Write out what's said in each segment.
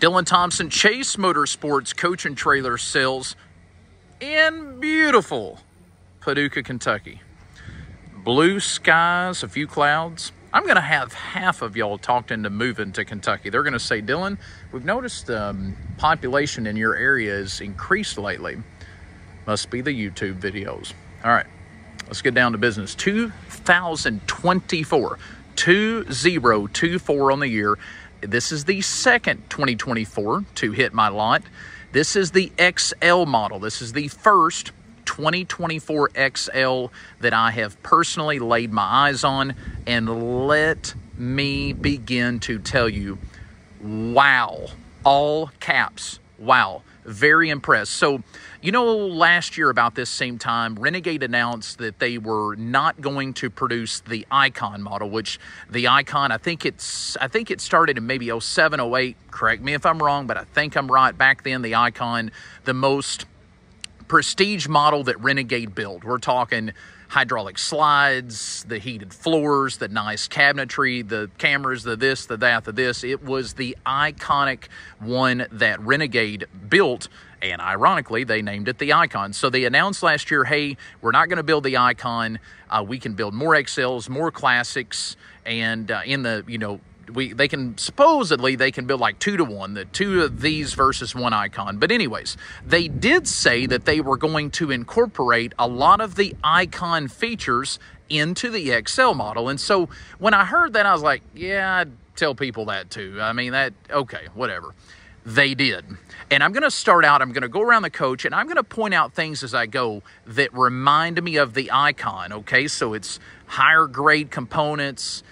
Dylan Thompson, Chase Motorsports Coach and Trailer Sales in beautiful Paducah, Kentucky. Blue skies, a few clouds. I'm going to have half of y'all talked into moving to Kentucky. They're going to say, Dylan, we've noticed um, population in your area has increased lately. Must be the YouTube videos. All right, let's get down to business. 2024, 2024 on the year. This is the second 2024 to hit my lot. This is the XL model. This is the first 2024 XL that I have personally laid my eyes on. And let me begin to tell you wow, all caps, wow, very impressed. So, you know, last year about this same time, Renegade announced that they were not going to produce the Icon model, which the Icon, I think it's, I think it started in maybe 07, 08. Correct me if I'm wrong, but I think I'm right. Back then, the Icon, the most prestige model that Renegade built. We're talking hydraulic slides, the heated floors, the nice cabinetry, the cameras, the this, the that, the this. It was the iconic one that Renegade built and ironically, they named it the Icon. So they announced last year, hey, we're not going to build the Icon. Uh, we can build more XLs, more classics, and uh, in the you know we they can supposedly they can build like two to one, the two of these versus one icon. But anyways, they did say that they were going to incorporate a lot of the icon features into the XL model. And so when I heard that, I was like, yeah, I'd tell people that too. I mean that okay, whatever they did. And I'm going to start out, I'm going to go around the coach and I'm going to point out things as I go that remind me of the icon, okay? So it's higher grade components,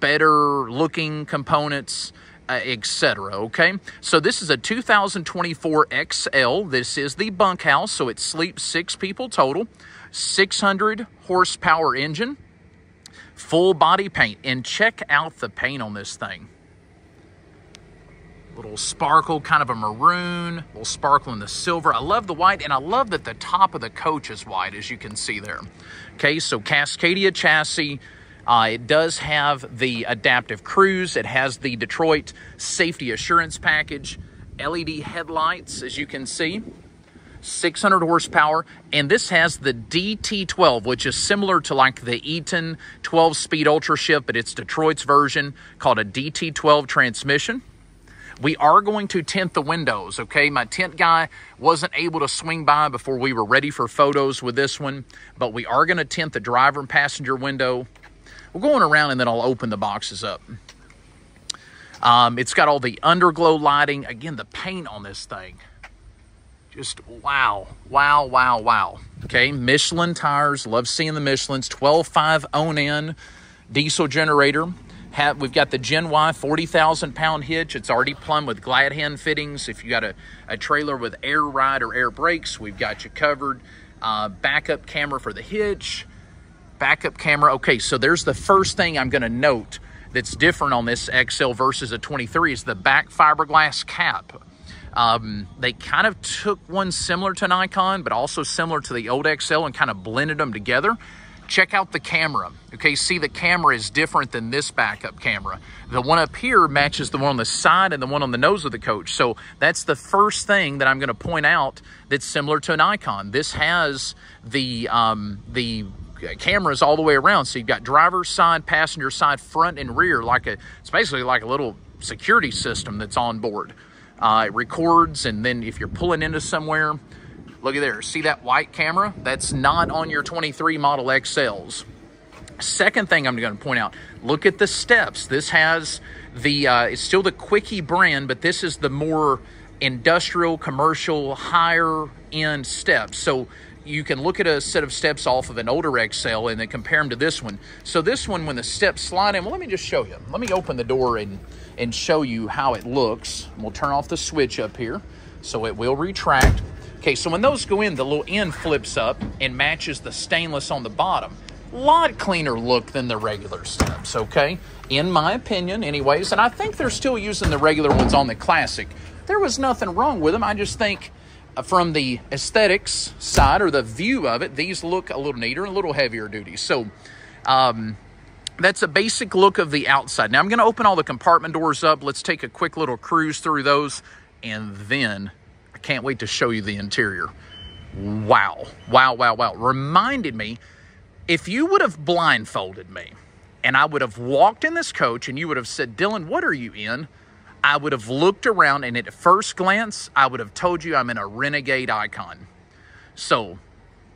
better looking components, uh, etc. Okay, so this is a 2024 XL. This is the bunkhouse, so it sleeps six people total, 600 horsepower engine, full body paint, and check out the paint on this thing little sparkle, kind of a maroon, little sparkle in the silver. I love the white, and I love that the top of the coach is white, as you can see there. Okay, so Cascadia chassis. Uh, it does have the adaptive cruise. It has the Detroit safety assurance package, LED headlights, as you can see. 600 horsepower, and this has the DT12, which is similar to like the Eaton 12 speed Ultra Shift, but it's Detroit's version called a DT12 transmission. We are going to tint the windows, okay? My tint guy wasn't able to swing by before we were ready for photos with this one, but we are going to tint the driver and passenger window. We're going around and then I'll open the boxes up. Um, it's got all the underglow lighting. Again, the paint on this thing. Just wow, wow, wow, wow. Okay, Michelin tires. Love seeing the Michelins. 12.5 Onan diesel generator. Have, we've got the Gen Y 40,000 pound hitch. It's already plumbed with glad hand fittings. If you got a, a trailer with air ride or air brakes, we've got you covered. Uh, backup camera for the hitch. Backup camera. Okay, so there's the first thing I'm going to note that's different on this XL versus a 23 is the back fiberglass cap. Um, they kind of took one similar to an Icon, but also similar to the old XL and kind of blended them together. Check out the camera. Okay, see the camera is different than this backup camera. The one up here matches the one on the side and the one on the nose of the coach. So that's the first thing that I'm going to point out that's similar to an Icon. This has the um, the cameras all the way around. So you've got driver's side, passenger side, front and rear. Like a, it's basically like a little security system that's on board. Uh, it records, and then if you're pulling into somewhere, Look at there. See that white camera? That's not on your 23 model XLs. Second thing I'm going to point out, look at the steps. This has the, uh, it's still the Kwikee brand, but this is the more industrial, commercial, higher end steps. So you can look at a set of steps off of an older XL and then compare them to this one. So this one, when the steps slide in, well, let me just show you. Let me open the door and, and show you how it looks. We'll turn off the switch up here so it will retract. Okay, so when those go in, the little end flips up and matches the stainless on the bottom. A lot cleaner look than the regular steps, okay? In my opinion, anyways. And I think they're still using the regular ones on the Classic. There was nothing wrong with them. I just think from the aesthetics side or the view of it, these look a little neater, and a little heavier duty. So, um, that's a basic look of the outside. Now I'm going to open all the compartment doors up. Let's take a quick little cruise through those. And then I can't wait to show you the interior. Wow. Wow, wow, wow. Reminded me, if you would have blindfolded me and I would have walked in this coach and you would have said, Dylan, what are you in? I would have looked around and at first glance, I would have told you I'm in a Renegade icon. So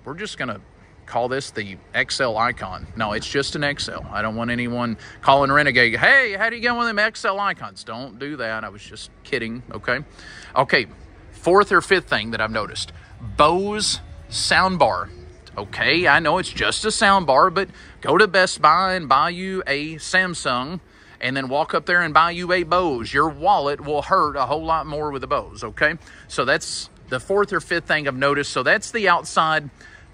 we're just going to call this the XL icon. No, it's just an XL. I don't want anyone calling Renegade, hey, how do you get one of them XL icons? Don't do that. I was just kidding, okay? Okay, fourth or fifth thing that I've noticed. Bose soundbar. Okay, I know it's just a soundbar, but go to Best Buy and buy you a Samsung and then walk up there and buy you a Bose. Your wallet will hurt a whole lot more with a Bose, okay? So that's the fourth or fifth thing I've noticed. So that's the outside.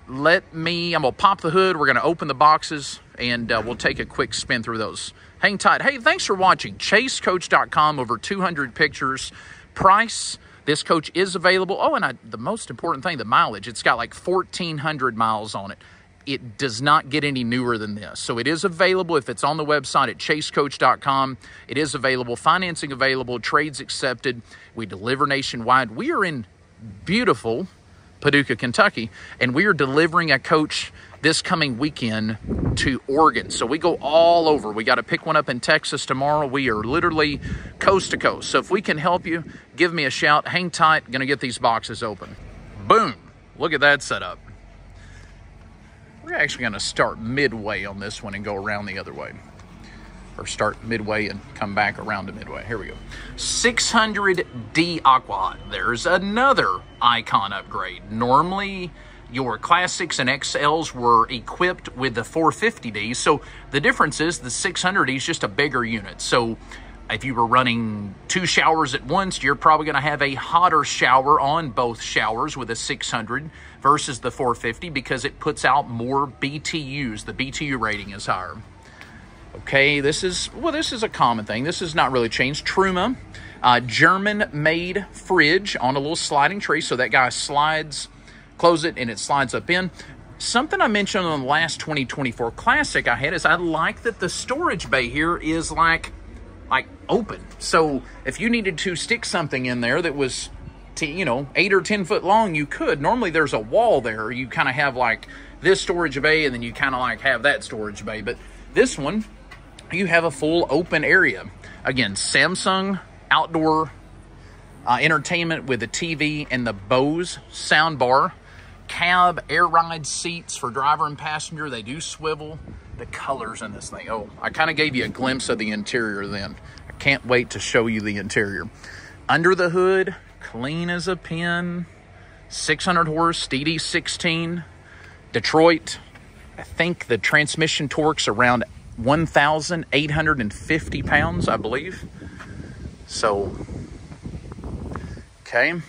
Let me, I'm gonna pop the hood. We're gonna open the boxes and uh, we'll take a quick spin through those. Hang tight. Hey, thanks for watching. ChaseCoach.com, over 200 pictures. Price, this coach is available. Oh, and I, the most important thing, the mileage. It's got like 1,400 miles on it. It does not get any newer than this. So it is available if it's on the website at chasecoach.com. It is available, financing available, trades accepted. We deliver nationwide. We are in beautiful Paducah, Kentucky, and we are delivering a coach this coming weekend to Oregon. So we go all over. We got to pick one up in Texas tomorrow. We are literally coast to coast. So if we can help you, give me a shout. Hang tight. Going to get these boxes open. Boom. Look at that setup. We're actually going to start midway on this one and go around the other way. Or start midway and come back around to midway. Here we go. 600D Aqua. There's another icon upgrade. Normally, your classics and XLs were equipped with the 450D. So the difference is the 600D is just a bigger unit. So if you were running two showers at once, you're probably going to have a hotter shower on both showers with a 600 versus the 450 because it puts out more BTUs. The BTU rating is higher. Okay, this is, well, this is a common thing. This has not really changed. Truma, uh, German-made fridge on a little sliding tray. So that guy slides close it and it slides up in. Something I mentioned on the last 2024 Classic I had is I like that the storage bay here is like like open. So if you needed to stick something in there that was, to, you know, eight or 10 foot long, you could. Normally there's a wall there. You kind of have like this storage bay and then you kind of like have that storage bay. But this one, you have a full open area. Again, Samsung outdoor uh, entertainment with a TV and the Bose soundbar cab air ride seats for driver and passenger. They do swivel. The colors in this thing. Oh, I kind of gave you a glimpse of the interior then. I can't wait to show you the interior. Under the hood, clean as a pin. 600 horse, DD16. Detroit. I think the transmission torque's around 1,850 pounds, I believe. So, okay.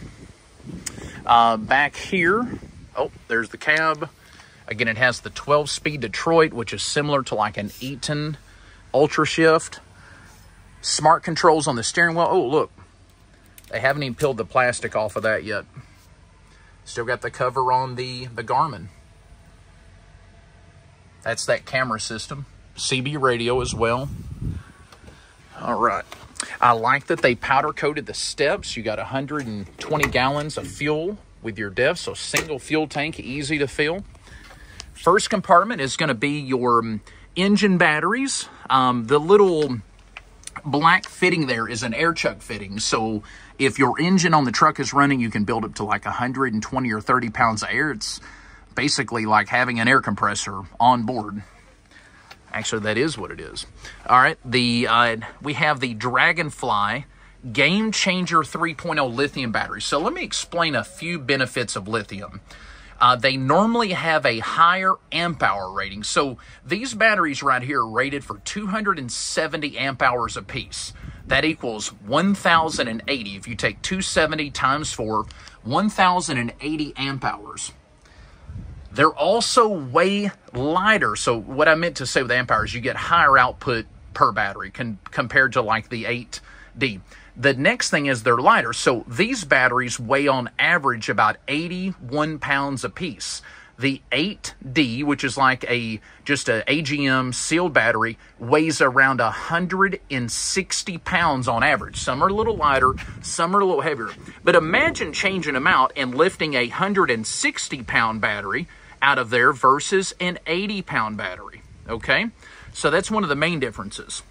Uh, back here, Oh, there's the cab. Again, it has the 12-speed Detroit, which is similar to like an Eaton Ultra Shift. Smart controls on the steering wheel. Oh, look. They haven't even peeled the plastic off of that yet. Still got the cover on the, the Garmin. That's that camera system. CB radio as well. All right. I like that they powder coated the steps. You got 120 gallons of fuel with your diff. So single fuel tank, easy to fill. First compartment is going to be your um, engine batteries. Um, the little black fitting there is an air chuck fitting. So if your engine on the truck is running, you can build up to like 120 or 30 pounds of air. It's basically like having an air compressor on board. Actually, that is what it is. All right, the uh, we have the Dragonfly Game Changer 3.0 lithium batteries. So let me explain a few benefits of lithium. Uh, they normally have a higher amp hour rating. So these batteries right here are rated for 270 amp hours apiece. That equals 1,080. If you take 270 times 4, 1,080 amp hours. They're also way lighter. So what I meant to say with amp hours, you get higher output per battery compared to like the 8D. The next thing is they're lighter. So these batteries weigh on average about 81 pounds apiece. The 8D, which is like a just a AGM sealed battery, weighs around 160 pounds on average. Some are a little lighter, some are a little heavier. But imagine changing them out and lifting a 160 pound battery out of there versus an 80 pound battery. Okay, so that's one of the main differences.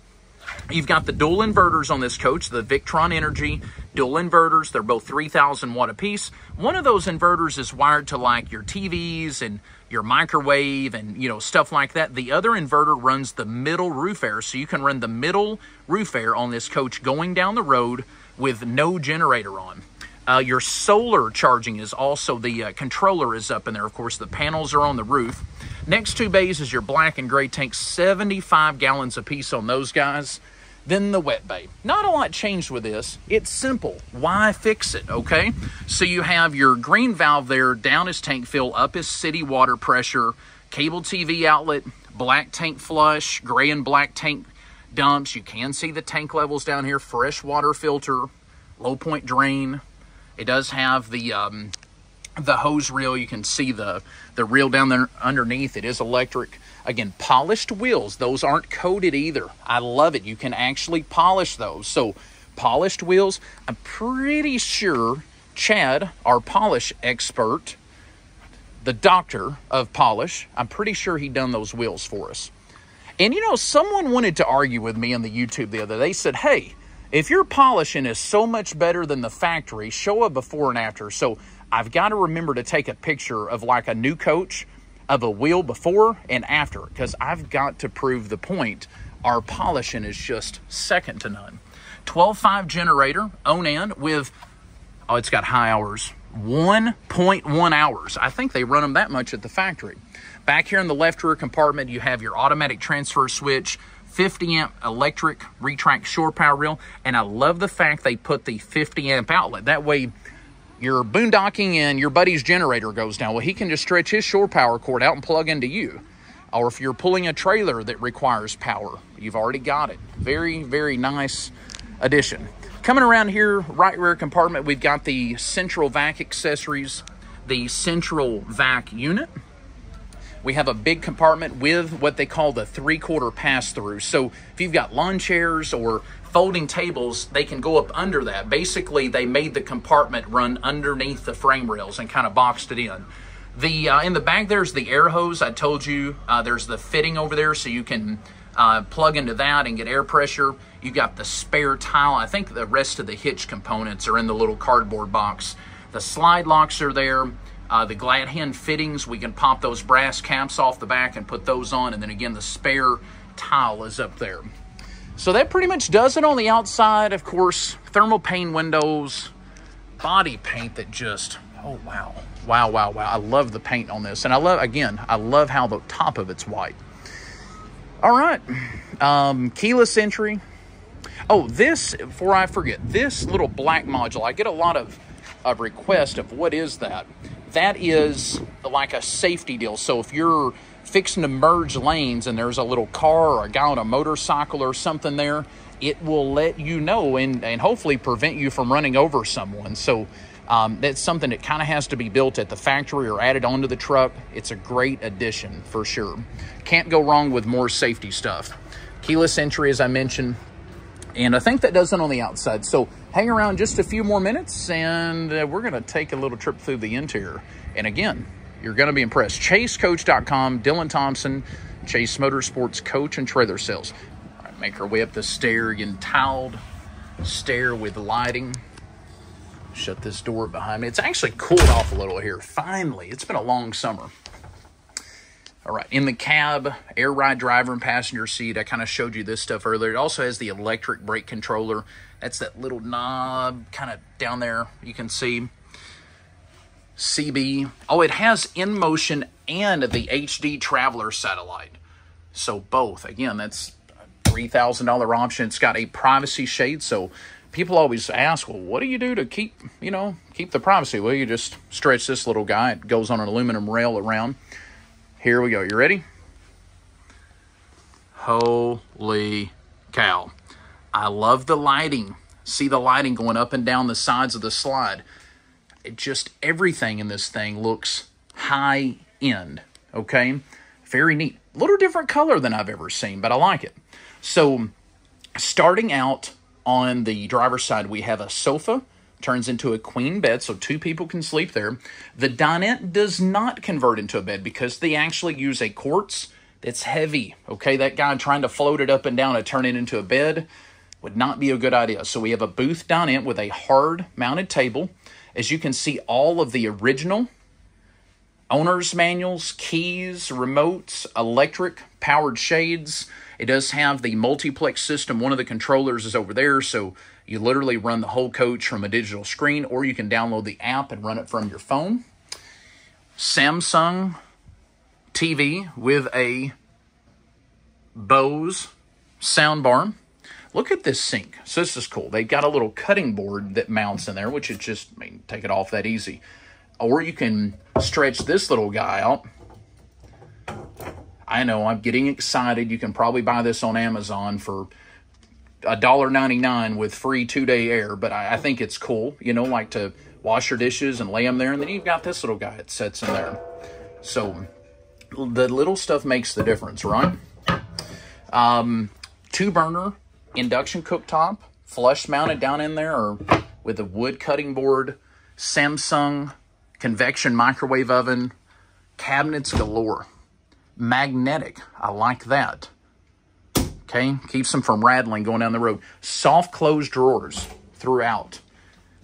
You've got the dual inverters on this coach, the Victron Energy dual inverters. They're both 3,000 watt apiece. One of those inverters is wired to like your TVs and your microwave and you know stuff like that. The other inverter runs the middle roof air, so you can run the middle roof air on this coach going down the road with no generator on. Uh, your solar charging is also the uh, controller is up in there. Of course, the panels are on the roof. Next two bays is your black and gray tank, 75 gallons apiece on those guys. Then the wet bay. Not a lot changed with this. It's simple. Why fix it, okay? So you have your green valve there, down is tank fill, up is city water pressure, cable TV outlet, black tank flush, gray and black tank dumps. You can see the tank levels down here, fresh water filter, low point drain. It does have the um, the hose reel. You can see the, the reel down there underneath. It is electric. Again, polished wheels. Those aren't coated either. I love it. You can actually polish those. So polished wheels. I'm pretty sure Chad, our polish expert, the doctor of polish, I'm pretty sure he done those wheels for us. And you know, someone wanted to argue with me on the YouTube the other day. They said, hey, if your polishing is so much better than the factory, show a before and after. So I've got to remember to take a picture of like a new coach of a wheel before and after because I've got to prove the point. Our polishing is just second to none. 12.5 generator, Onan, with, oh, it's got high hours, 1.1 hours. I think they run them that much at the factory. Back here in the left rear compartment, you have your automatic transfer switch, 50 amp electric retract shore power reel, and I love the fact they put the 50 amp outlet. That way, you're boondocking and your buddy's generator goes down. Well, he can just stretch his shore power cord out and plug into you. Or if you're pulling a trailer that requires power, you've already got it. Very, very nice addition. Coming around here, right rear compartment, we've got the central vac accessories, the central vac unit. We have a big compartment with what they call the three-quarter pass-through. So if you've got lawn chairs or folding tables, they can go up under that. Basically, they made the compartment run underneath the frame rails and kind of boxed it in. The uh, In the back, there's the air hose. I told you uh, there's the fitting over there so you can uh, plug into that and get air pressure. You got the spare tile. I think the rest of the hitch components are in the little cardboard box. The slide locks are there. Uh, the glad hand fittings, we can pop those brass caps off the back and put those on. And then again, the spare tile is up there. So that pretty much does it on the outside. Of course, thermal pane windows, body paint that just, oh wow. Wow, wow, wow. I love the paint on this. And I love, again, I love how the top of it's white. All right. Um, keyless entry. Oh, this, before I forget, this little black module, I get a lot of, of requests of what is that? That is like a safety deal. So if you're fixing to merge lanes and there's a little car or a guy on a motorcycle or something there, it will let you know and, and hopefully prevent you from running over someone. So um, that's something that kind of has to be built at the factory or added onto the truck. It's a great addition for sure. Can't go wrong with more safety stuff. Keyless entry, as I mentioned, and I think that does it on the outside. So hang around just a few more minutes and uh, we're going to take a little trip through the interior. And again, you're going to be impressed. ChaseCoach.com, Dylan Thompson, Chase Motorsports Coach and Trailer Sales. Make our way up the stair, again, tiled stair with lighting. Shut this door behind me. It's actually cooled off a little here. Finally, it's been a long summer. All right, in the cab, air ride driver and passenger seat. I kind of showed you this stuff earlier. It also has the electric brake controller. That's that little knob kind of down there you can see. CB. Oh, it has InMotion and the HD Traveler satellite. So both. Again, that's a $3,000 option. It's got a privacy shade. So people always ask, well, what do you do to keep, you know, keep the privacy? Well, you just stretch this little guy. It goes on an aluminum rail around. Here we go. You ready? Holy cow. I love the lighting. See the lighting going up and down the sides of the slide just everything in this thing looks high end. Okay, very neat. A little different color than I've ever seen, but I like it. So, starting out on the driver's side, we have a sofa turns into a queen bed, so two people can sleep there. The dinette does not convert into a bed because they actually use a quartz that's heavy. Okay, that guy trying to float it up and down and turn it into a bed would not be a good idea. So we have a booth dinette with a hard mounted table. As you can see, all of the original owner's manuals, keys, remotes, electric, powered shades. It does have the multiplex system. One of the controllers is over there, so you literally run the whole coach from a digital screen, or you can download the app and run it from your phone. Samsung TV with a Bose soundbar. Look at this sink. So this is cool. They've got a little cutting board that mounts in there, which is just, I mean, take it off that easy. Or you can stretch this little guy out. I know, I'm getting excited. You can probably buy this on Amazon for $1.99 with free two-day air, but I, I think it's cool, you know, like to wash your dishes and lay them there. And then you've got this little guy that sits in there. So the little stuff makes the difference, right? Um, two burner induction cooktop, flush mounted down in there, or with a wood cutting board, Samsung convection microwave oven, cabinets galore, magnetic. I like that. Okay, keeps them from rattling going down the road. Soft closed drawers throughout.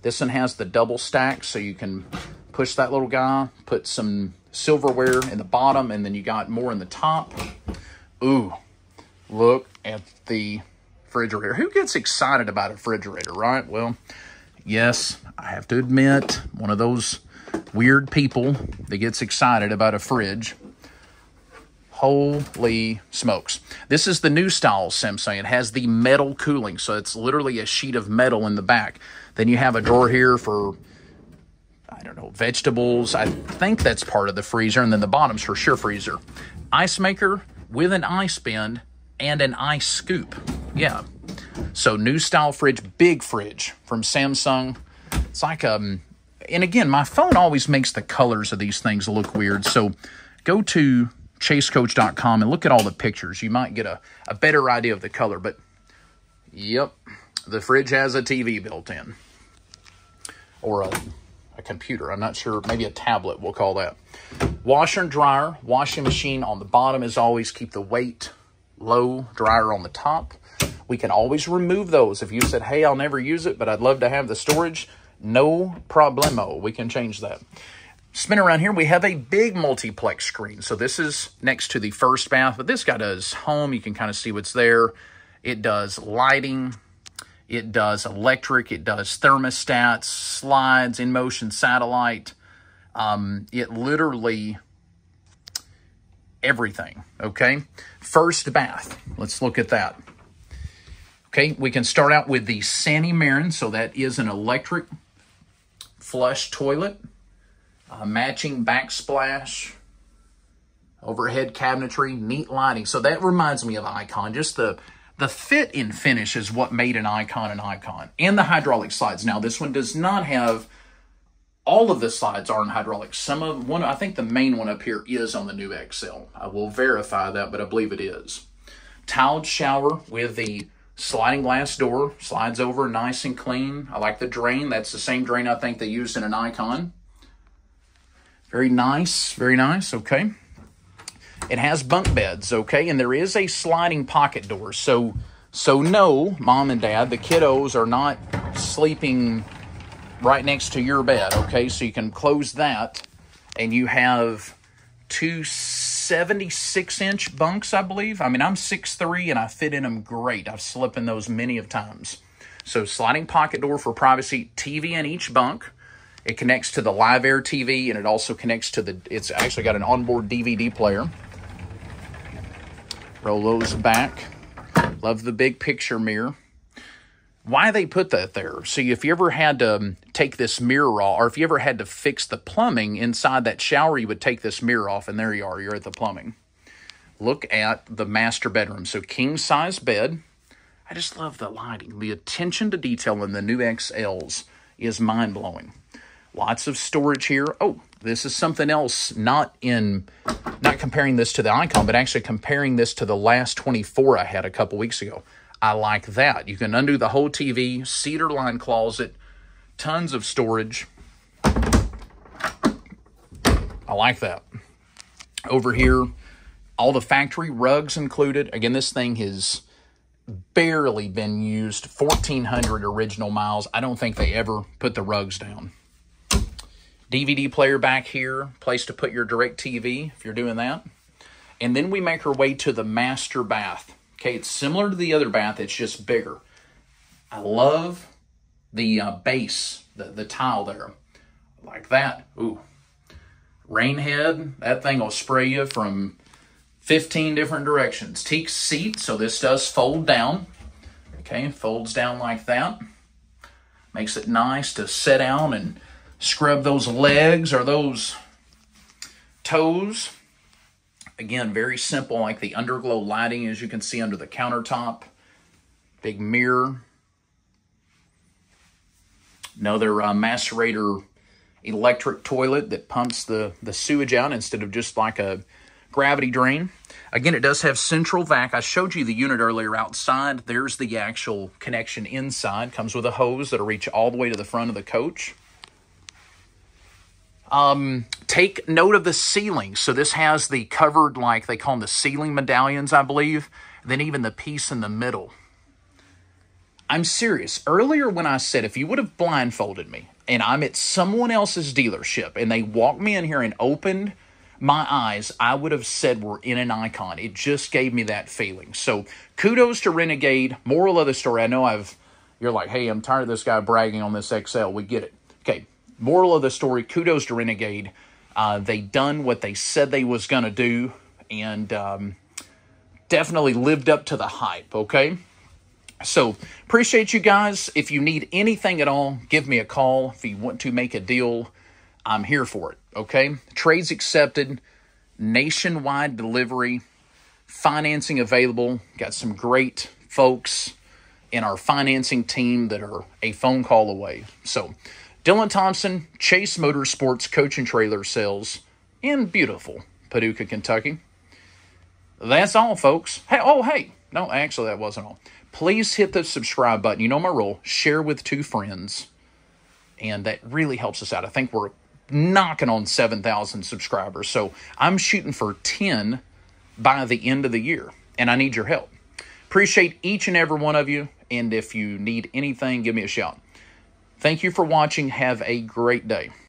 This one has the double stack, so you can push that little guy, put some silverware in the bottom, and then you got more in the top. Ooh, look at the refrigerator. Who gets excited about a refrigerator, right? Well, yes, I have to admit, one of those weird people that gets excited about a fridge. Holy smokes. This is the new style Samsung. It has the metal cooling, so it's literally a sheet of metal in the back. Then you have a drawer here for, I don't know, vegetables. I think that's part of the freezer, and then the bottom's for sure freezer. Ice maker with an ice bin and an ice scoop. Yeah. So new style fridge, big fridge from Samsung. It's like um and again, my phone always makes the colors of these things look weird. So go to chasecoach.com and look at all the pictures. You might get a, a better idea of the color. But, yep, the fridge has a TV built in. Or a, a computer. I'm not sure. Maybe a tablet, we'll call that. Washer and dryer. Washing machine on the bottom as always keep the weight low. Dryer on the top. We can always remove those. If you said, hey, I'll never use it, but I'd love to have the storage, no problemo. We can change that. Spin around here, we have a big multiplex screen. So this is next to the first bath, but this guy does home. You can kind of see what's there. It does lighting. It does electric. It does thermostats, slides, in-motion satellite. Um, it literally everything, okay? First bath. Let's look at that. Okay, we can start out with the Sanimarin. So that is an electric flush toilet, uh, matching backsplash, overhead cabinetry, neat lighting. So that reminds me of Icon. Just the the fit and finish is what made an Icon an Icon. And the hydraulic slides. Now this one does not have all of the slides are in hydraulic. Some of one, I think the main one up here is on the new XL. I will verify that, but I believe it is. Tiled shower with the Sliding glass door, slides over nice and clean. I like the drain. That's the same drain I think they used in an Icon. Very nice, very nice, okay. It has bunk beds, okay, and there is a sliding pocket door. So, so no, mom and dad, the kiddos are not sleeping right next to your bed, okay? So you can close that, and you have two 76 inch bunks, I believe. I mean, I'm 6'3 and I fit in them great. I've slept in those many of times. So sliding pocket door for privacy, TV in each bunk. It connects to the live air TV and it also connects to the, it's actually got an onboard DVD player. Roll those back. Love the big picture mirror why they put that there. See, if you ever had to um, take this mirror off, or if you ever had to fix the plumbing inside that shower, you would take this mirror off, and there you are, you're at the plumbing. Look at the master bedroom. So, king size bed. I just love the lighting. The attention to detail in the new XLs is mind blowing. Lots of storage here. Oh, This is something else, not in, not comparing this to the Icon, but actually comparing this to the last 24 I had a couple weeks ago. I like that. You can undo the whole TV, cedar line closet, tons of storage. I like that. Over here, all the factory rugs included. Again, this thing has barely been used. 1,400 original miles. I don't think they ever put the rugs down. DVD player back here, place to put your DirecTV if you're doing that. And then we make our way to the master bath. Okay, it's similar to the other bath, it's just bigger. I love the uh, base, the, the tile there. Like that. Ooh. Rain head, that thing will spray you from 15 different directions. Teak seat, so this does fold down. Okay, folds down like that. Makes it nice to sit down and scrub those legs or those toes. Again, very simple, like the underglow lighting, as you can see under the countertop. Big mirror. Another uh, macerator electric toilet that pumps the, the sewage out instead of just like a gravity drain. Again, it does have central vac. I showed you the unit earlier outside. There's the actual connection inside. Comes with a hose that'll reach all the way to the front of the coach. Um, take note of the ceiling. So this has the covered, like they call them the ceiling medallions, I believe. Then even the piece in the middle. I'm serious. Earlier when I said if you would have blindfolded me and I'm at someone else's dealership and they walked me in here and opened my eyes, I would have said we're in an icon. It just gave me that feeling. So kudos to Renegade. Moral of the story, I know I've, you're like, hey, I'm tired of this guy bragging on this XL. We get it. Okay, moral of the story, kudos to Renegade. Uh, they done what they said they was going to do and um, definitely lived up to the hype, okay? So appreciate you guys. If you need anything at all, give me a call. If you want to make a deal, I'm here for it. Okay. Trades accepted, nationwide delivery, financing available. Got some great folks in our financing team that are a phone call away. So, Dylan Thompson, Chase Motorsports Coach and Trailer Sales in beautiful Paducah, Kentucky. That's all, folks. Hey, oh, hey. No, actually, that wasn't all. Please hit the subscribe button. You know my rule. Share with two friends. And that really helps us out. I think we're knocking on 7,000 subscribers. So I'm shooting for 10 by the end of the year, and I need your help. Appreciate each and every one of you, and if you need anything, give me a shout. Thank you for watching. Have a great day.